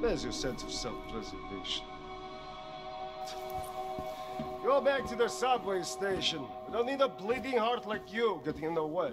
There's your sense of self-preservation. Go back to the subway station. We don't need a bleeding heart like you getting in the way.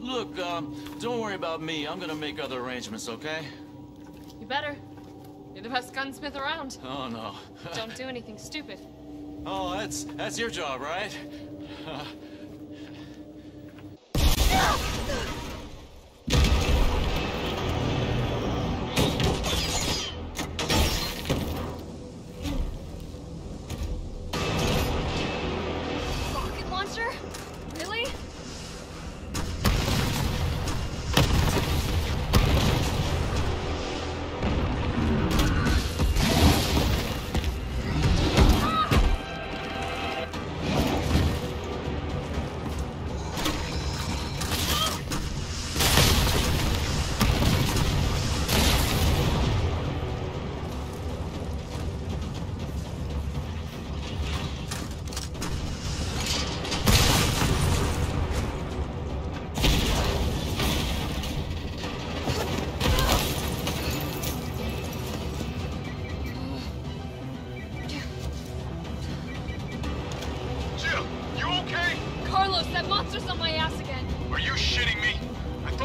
Look, um, don't worry about me. I'm gonna make other arrangements, okay? You better. You're the best gunsmith around. Oh no. Don't do anything stupid. oh, that's that's your job, right?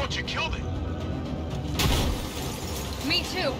thought you killed it. Me too.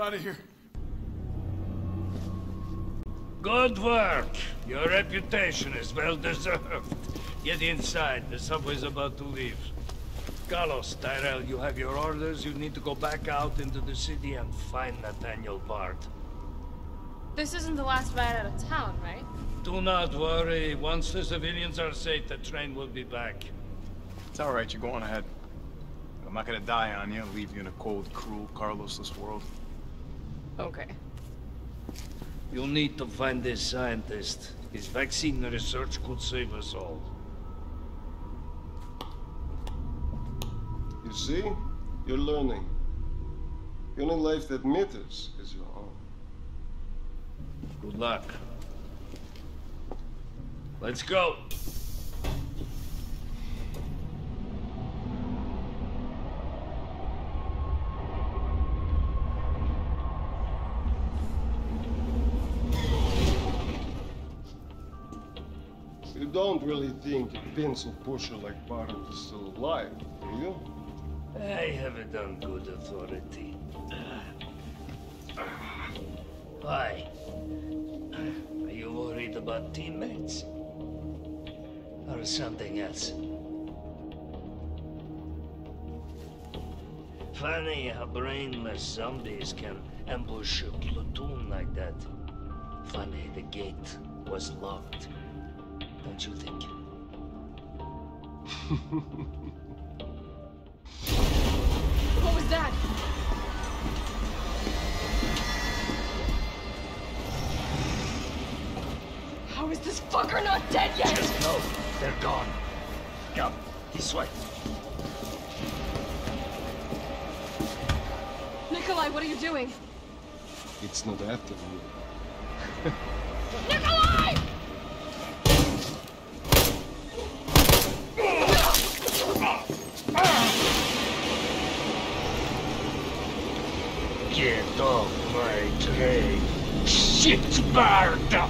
Out of here. Good work. Your reputation is well deserved. Get inside. The subway's about to leave. Carlos, Tyrell, you have your orders. You need to go back out into the city and find Nathaniel Bard. This isn't the last ride out of town, right? Do not worry. Once the civilians are safe, the train will be back. It's all right, you're going ahead. I'm not gonna die on you, leave you in a cold, cruel, Carlosless world. Okay. You'll need to find this scientist. His vaccine research could save us all. You see? You're learning. The only life that matters is your own. Good luck. Let's go. Don't really think a pencil pusher like Bard is still alive, do you? I have it on good authority. Why? Are you worried about teammates? Or something else? Funny how brainless zombies can ambush a platoon like that. Funny the gate was locked. Don't you think? What was that? How is this fucker not dead yet? Just know they're gone. Come, this way. Nikolai, what are you doing? It's not after you. Nikolai! Get off my train. Shit, Sparta!